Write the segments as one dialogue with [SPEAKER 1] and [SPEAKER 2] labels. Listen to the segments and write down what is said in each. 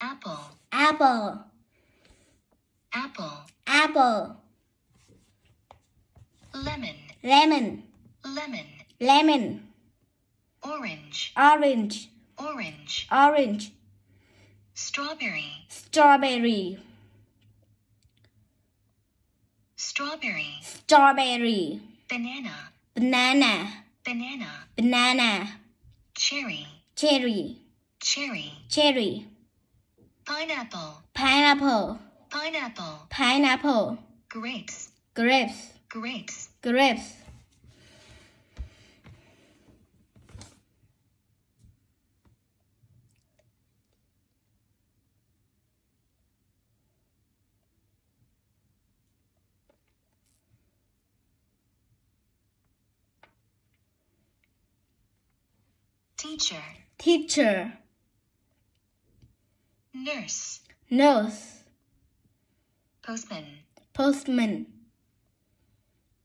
[SPEAKER 1] apple,
[SPEAKER 2] apple,
[SPEAKER 1] apple,
[SPEAKER 2] apple,
[SPEAKER 1] lemon,
[SPEAKER 2] lemon,
[SPEAKER 1] lemon,
[SPEAKER 2] lemon,
[SPEAKER 1] orange,
[SPEAKER 2] orange,
[SPEAKER 1] orange,
[SPEAKER 2] orange,
[SPEAKER 1] strawberry,
[SPEAKER 2] strawberry,
[SPEAKER 1] strawberry,
[SPEAKER 2] strawberry,
[SPEAKER 1] banana,
[SPEAKER 2] banana,
[SPEAKER 1] banana,
[SPEAKER 2] banana,
[SPEAKER 1] cherry,
[SPEAKER 2] cherry,
[SPEAKER 1] cherry,
[SPEAKER 2] cherry,
[SPEAKER 1] pineapple,
[SPEAKER 2] pineapple,
[SPEAKER 1] pineapple,
[SPEAKER 2] pineapple,
[SPEAKER 1] grapes,
[SPEAKER 2] grapes,
[SPEAKER 1] grapes,
[SPEAKER 2] grapes.
[SPEAKER 1] teacher,
[SPEAKER 2] Teacher,
[SPEAKER 1] nurse,
[SPEAKER 2] nurse,
[SPEAKER 1] postman,
[SPEAKER 2] postman,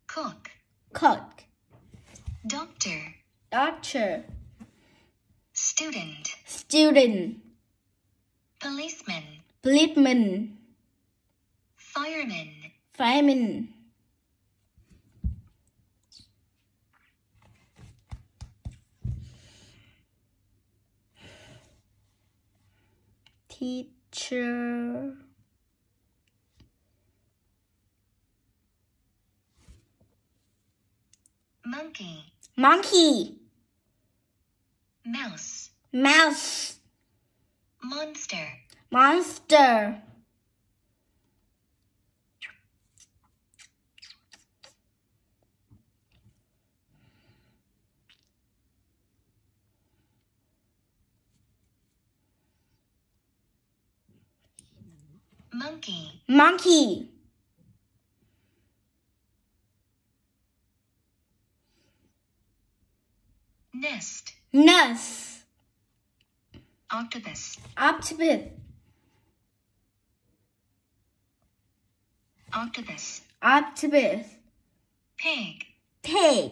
[SPEAKER 1] cook,
[SPEAKER 2] cook,
[SPEAKER 1] doctor,
[SPEAKER 2] doctor,
[SPEAKER 1] student,
[SPEAKER 2] student,
[SPEAKER 1] policeman,
[SPEAKER 2] policeman,
[SPEAKER 1] fireman,
[SPEAKER 2] fireman. Teacher,
[SPEAKER 1] monkey,
[SPEAKER 2] monkey,
[SPEAKER 1] mouse,
[SPEAKER 2] mouse,
[SPEAKER 1] monster,
[SPEAKER 2] monster,
[SPEAKER 1] monkey,
[SPEAKER 2] monkey,
[SPEAKER 1] nest,
[SPEAKER 2] nurse,
[SPEAKER 1] octopus,
[SPEAKER 2] octopus,
[SPEAKER 1] octopus,
[SPEAKER 2] octopus,
[SPEAKER 1] pig,
[SPEAKER 2] pig,